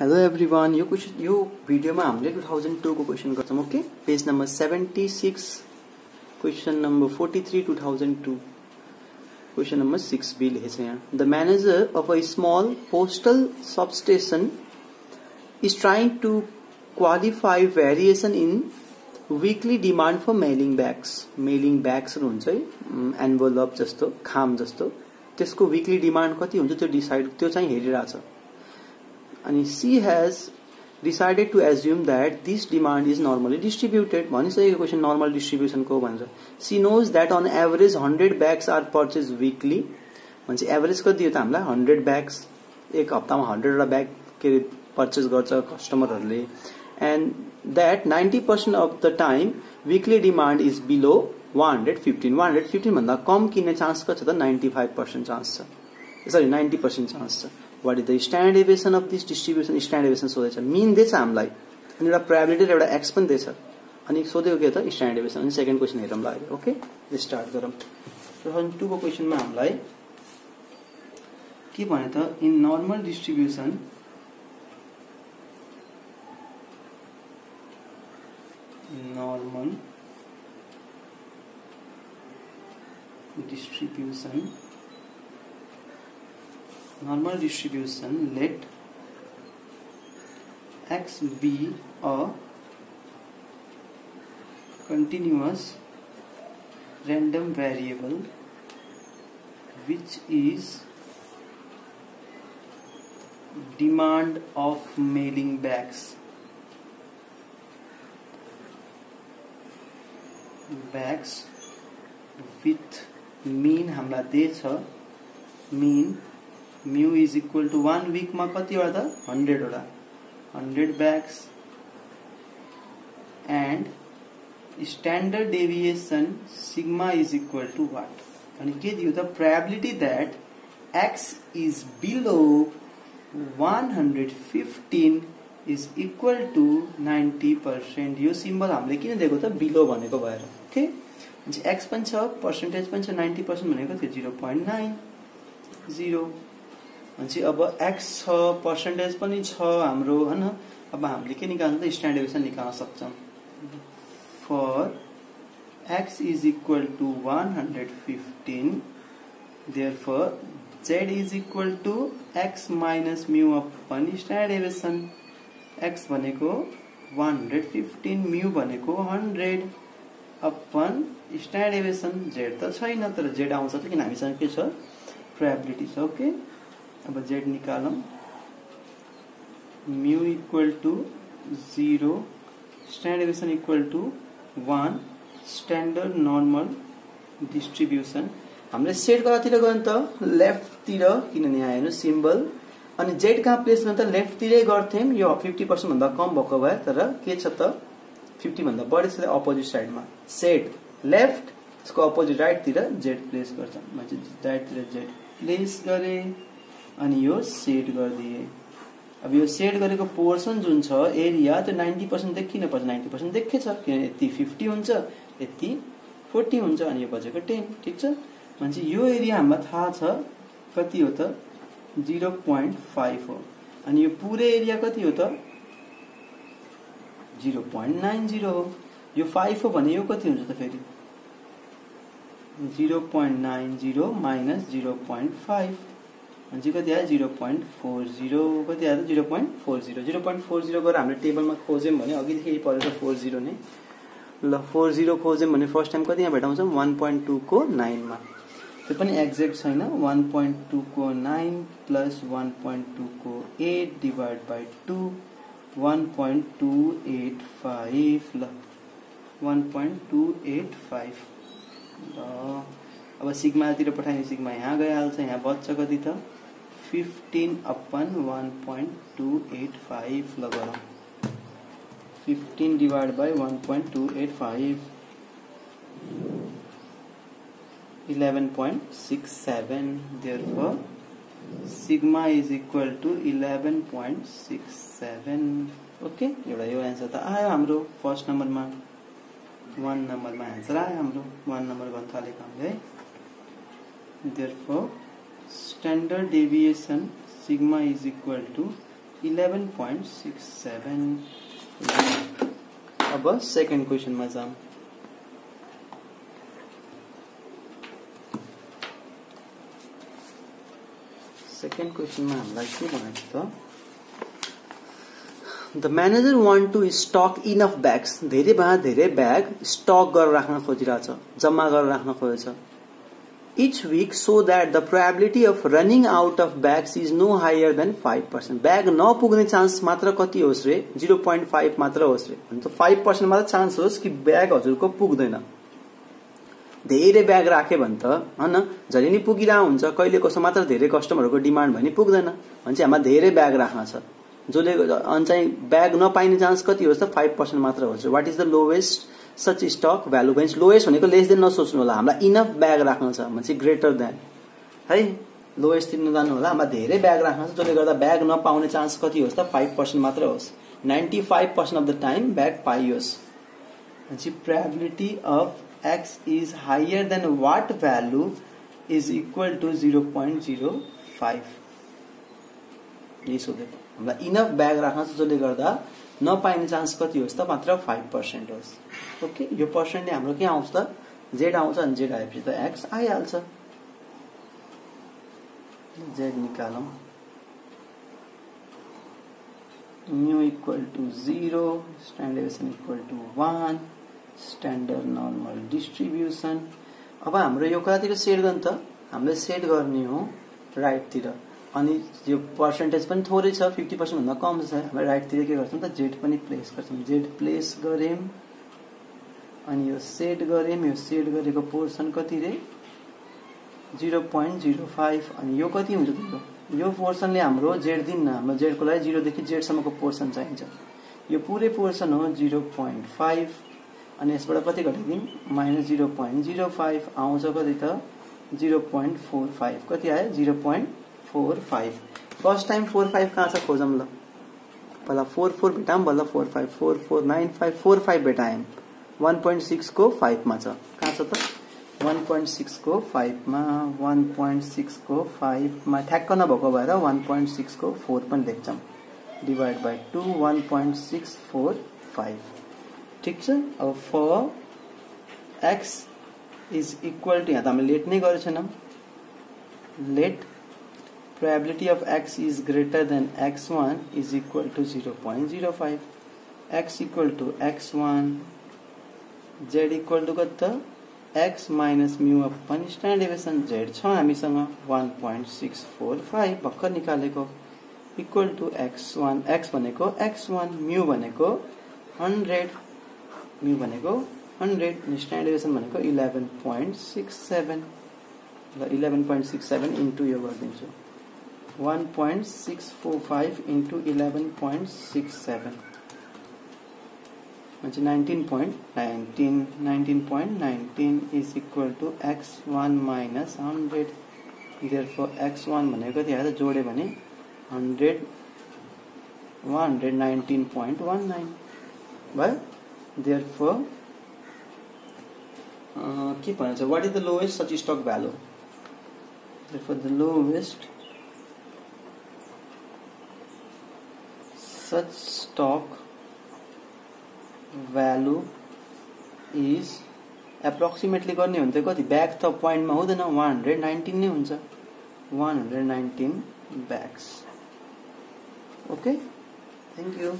Hello everyone यो question यो भिडियोमा हामीले टु थाउजन्ड टूको क्वेसन गर्छौँ okay page number seventy six question number forty three two thousand two question number six B लेखेको छ यहाँ the manager of a small postal substation is trying to qualify variation in weekly demand for mailing bags mailing ब्याग्सहरू हुन्छ है? एन्भोलप जस्तो खाम जस्तो। त्यसको विकली demand कति हुन्छ त्यो डिसाइड त्यो चाहिँ हेरिरहेछ। अनि she has decided to assume that this demand is normally distributed भनिसकेको क्वेसन नर्मल डिस्ट्रिब्युसनको भन्छ she knows that on average hundred bags are purchase weekly भन्छ एभरेज कति हो त हामीलाई हन्ड्रेड ब्याग्स एक हप्तामा हन्ड्रेडवटा ब्याग के अरे पर्चेज गर्छ कस्टमरहरूले and that ninety percent of the time weekly demand is below one hundred fifteen one hundred फिफ्टिनभन्दा कम किन्ने चान्स कति छ त नाइन्टी फाइभ पर्सेन्ट चान्स छ सरी नाइन्टी पर्सेन्ट चान्स छ what is the standard deviation of this distribution standard deviation सोधेछ mean दिएछ हामीलाई अनि एउटा प्रायोरिटी र एउटा एक्स पनि दिएछ अनि सोधेको के त स्ट्यान्ड एभिएसन अनि सेकेन्ड क्वेसन हेरौँ अहिले ओके स्टार्ट गरौँ टु टूको क्वेसनमा हामीलाई के भने त in normal distribution normal distribution normal distribution let x be a continuous random variable which is demand of mailing bags bags with mean हामीलाई दिएछ mean mu is equal to one विकमा कतिवटा त हन्ड्रेडवटा hundred bags and standard deviation sigma is equal to what अनि के दियो X is below one hundred fifteen is equal to ninety percent यो symbol हामीले किन दिएको त बिलो भनेको भएर ओके एक्स छ नाइन्टी नाइन जिरो भनेपछि अब एक्स छ पर्सेन्टेज पनि छ हाम्रो होइन? अब हामीले के निकाल्नु त? स्ट्यान्ड डेभिएसन निकाल्न सक्छौँ। For X is equal to one hundred fifteen therefore Z is equal to X minus mu upon standard deviation X भनेको वान हन्ड्रेड फिफ्टिन म्यू भनेको hundred upon standard deviation Z त छैन तर Z आउँछ किन? हामीसँग के छ? प्रोबेबिलिटी छ ओके अब Z निकालौँ। Mu equal to zero deviation equal to one standard normal distribution हामीले सेट कतातिर गयो त लेफ्टतिर किनभने यहाँ हेर्नु सिम्बल। अनि जेड कहाँ प्लेस गर्नु त लेफ्टतिरै गर्थ्यौँ यो फिफ्टी पर्सेन्टभन्दा कम भएको भए तर के छ त फिफ्टीभन्दा बढी छ अपोजिट साइडमा। सेट लेफ्ट यसको अपोजिट राइटतिर जेड प्लेस गर्छ। राइटतिर जेड प्लेस गरे। अनि यो सेट गरिदिए। अब यो सेट गरेको पोर्सन जुन छ एरिया त्यो नाइन्टी पर्सेन्ट देखिन पर्छ नाइन्टी पर्सेन्ट देखेछ किन यति फिफ्टी हुन्छ यति फोर्टी हुन्छ अनि यो बजेको टेन ठिक छ? भनेपछि यो एरिया हामीलाई थाहा छ कति हो त? जिरो पोइन्ट फाइभ हो। अनि यो पुरै एरिया कति हो त? जिरो पोइन्ट नाइन जिरो हो। यो फाइभ हो भने यो कति हुन्छ त फेरि? Zero point nine zero minus zero point five भनेपछि कति आयो? जिरो पोइन्ट फोर जिरो कति आयो zero point four zero. Zero point four zero गरेर हामीले टेबलमा खोज्यौँ भने अघिदेखि परेको फोर जिरो नै। ल फोर जिरो खोज्यौँ भने फर्स्ट टाइम कति यहाँ भेटाउँछौँ? वान पोइन्ट टूको नाइनमा। त्यो पनि एक्ज्याक्ट छैन। वान पोइन्ट टूको nine plus one point टूको eight divide by two one point two eight five ल one point two eight five ल अब सिग्मातिर पठाइने सिग्मा यहाँ गइहाल्छ यहाँ बच्छ कति त? Fifteen upon one point two eight five ल गरौँ fifteen divide by one point two eight five eleven point six seven therefore sigma is equal to eleven point six seven okay एउटा यो एन्सर त आयो हाम्रो फ़र्स्ट नम्बरमा one नम्बरमा answer आयो हाम्रो। वान नम्बर गर्न थालेको हामीले है therefore standard deviation sigma is equal to eleven point six seven अब सेकेन्ड क्वेसनमा जाउँ सेकेन्ड क्वेसनमा हामीलाई के भनेको त the manager want to stock enough bags धेरै भन्दा धेरै ब्याग स्टक गरेर राख्न खोजिरहेछ जम्मा गरेर राख्न खोजेछ week so that the probability of running out of bags is no higher than five percent bag नपुग्ने चान्स मात्र कति होस् रे जिरो पोइन्ट फाइभ मात्र होस् रे अन्त फाइभ पर्सेन्ट मात्र चान्स होस् कि ब्याग हजुरको पुग्दैन. धेरै ब्याग राख्यो भने त होइन झन् नि पुगिरहेको हुन्छ कहिले कसो मात्र धेरै कस्टमरहरूको डिमान्ड भने पुग्दैन. भने चाहिँ हामीलाई धेरै ब्याग राख्न छ। जसले अनि चाहिँ ब्याग नपाइने चान्स कति होस् त फाइभ पर्सेन्ट मात्र होस्। What is the lowest such stock value भनेपछि लोएस्ट भनेको लेस देन नसोच्नु होला। हामीलाई इनफ ब्याग राख्नु छ भने ग्रेटर देन है? लोएस्ट तिर्नु जानु होला। हामीलाई धेरै ब्याग राख्नु छ जसले गर्दा ब्याग नपाउने चान्स कति होस् त फाइभ पर्सेन्ट मात्र होस्। Ninety five percent of the time bag पाइयोस्। भनेपछि probability of X is higher than what value is equal to zero point zero five यही सोधेको हामीलाई इनफ ब्याग राख्न जसले गर्दा नपाइने चान्स कति होस् त मात्र फाइभ पर्सेन्ट होस्। ओके यो पर्सेन्टले हाम्रो के आउँछ त? जेड आउँछ अनि जेड आएपछि त एक्स आइहाल्छ। Z निकालौँ। Mu equal to zero standard deviation equal to one standard normal distribution अब हाम्रो यो कतातिर सेट गर्ने त हामीले सेट गर्ने हो राइटतिर अनि यो पर्सेन्टेज पनि थोरै छ फिफ्टी पर्सेन्टभन्दा कम छ। हामी राइटतिर के गर्छौँ त जेड पनि प्लेस गर्छौँ। जेड प्लेस गऱ्यौँ अनि यो सेट गऱ्यौँ। यो सेट गरेको पोर्सन कति रे? जिरो पोइन्ट जिरो फाइभ अनि यो कति हुन्छ तिम्रो यो? पोर्सनले हाम्रो जेड दिन्न। हाम्रो जेडको लागि जिरोदेखि जेडसम्मको पोर्सन चाहिन्छ। यो पुरै पोर्सन हो जिरो पोइन्ट फाइभ अनि यसबाट कति घटाइदिउँ? Minus zero point zero five आउँछ कति त? जिरो पोइन्ट फोर फाइभ कति आयो? Zero point four five. First time four five कहाँ छ खोजौँ ल पहिला फोर फोर भेटाऊँ बल्ल four five four four nine five four five five भेटायौँ one point सिक्सको फाइभमा छ कहाँ छ त वान पोइन्ट सिक्सको फाइभमा वान पोइन्ट सिक्सको फाइभमा ठ्याक्क नभएको भएर वान पोइन्ट सिक्सको फोर पनि लेख्छौँ divide by two one point six four five ठिक अब for X is equal to यहाँ त हामीले लेट नै गरेको छैनौँ let probability of x is greater than x1 is equal to 0.05 x equal to x1 z equal to कति x minus mu upon standard deviation z छ हामीसँग 1.645 भर्खर निकालेको इक्वल टु x1 x भनेको x1 mu भनेको 100 mu भनेको 100 stand deviation भनेको 11.67 ल 11.67 इन्टु यो गरिदिन्छु 1.645 point six four 19.19 into eleven point six seven nineteen point nineteen nineteen point nineteen is equal to X one minus hundred therefore X one भनेको कति आयो त जोड्यो भने hundred one hundred nineteen nine therefore के भन्छ what is the lowest such stock value therefore the lowest such stock value is approximately गर्ने हो कति? ब्याग त पोइन्टमा हुँदैन। वान हन्ड्रेड नाइन्टिन नै हुन्छ। One hundred nineteen bags okay thank you